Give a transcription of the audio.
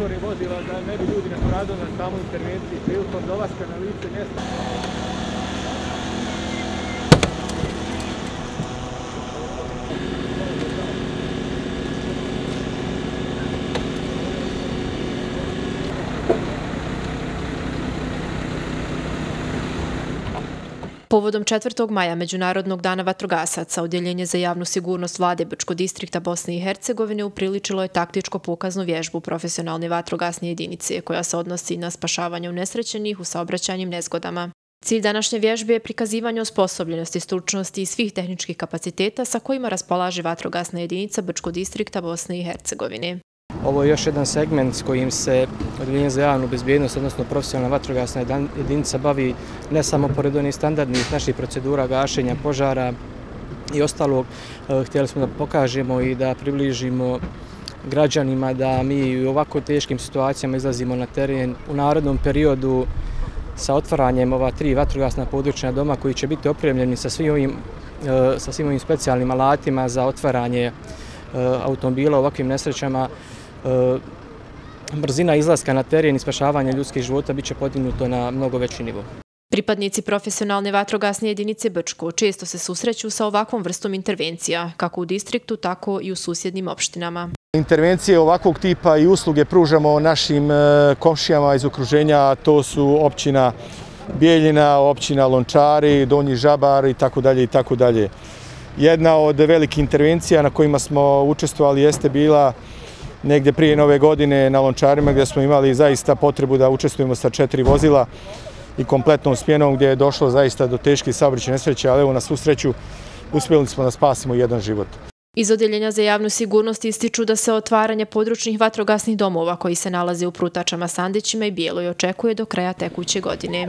vozila da ne bi ljudi nastradali na samoj intervenciji prilikom dolaska na lice mjesta. Povodom 4. maja Međunarodnog dana vatrogasaca, Udjeljenje za javnu sigurnost vlade Brčko distrikta Bosne i Hercegovine upriličilo je taktičko pokaznu vježbu profesionalne vatrogasne jedinice koja se odnosi na spašavanje unesrećenih u saobraćanjim nezgodama. Cilj današnje vježbe je prikazivanje osposobljenosti, stručnosti i svih tehničkih kapaciteta sa kojima raspolaže vatrogasna jedinica Brčko distrikta Bosne i Hercegovine. Ovo je još jedan segment s kojim se Odeljenje za javnu bezbjednost, odnosno profesionalna vatrogasna jedinica bavi ne samo pored onih standardnih naših procedura gašenja požara i ostalog. E, htjeli smo da pokažemo i da približimo građanima da mi u ovako teškim situacijama izlazimo na teren u narodnom periodu sa otvaranjem ova tri vatrogasna područna doma koji će biti opremljeni sa svim ovim, e, sa svim ovim specijalnim alatima za otvaranje e, automobila u ovakvim nesrećama brzina izlaska na teren i spašavanje ljudskih života biće podignuto na mnogo veći nivo. Pripadnici profesionalne vatrogasne jedinice Brčko često se susreću sa ovakvom vrstom intervencija, kako u distriktu, tako i u susjednim opštinama. Intervencije ovakvog tipa i usluge pružamo našim e, komšijama iz okruženja, to su općina Bijeljina, općina Lončari, Donji Žabar i tako dalje i tako dalje. Jedna od velikih intervencija na kojima smo učestvovali jeste bila negdje prije nove godine na Lončarima gdje smo imali zaista potrebu da učestvujemo sa četiri vozila i kompletnom smjenom gdje je došlo zaista do teške saobraćajne nesreće, ali evo na svu sreću uspjeli smo da spasimo jedan život. Iz Odjeljenja za javnu sigurnost ističu da se otvaranje područnih vatrogasnih domova koji se nalaze u Prutačama, Sandićima i Bijeloj očekuje do kraja tekuće godine.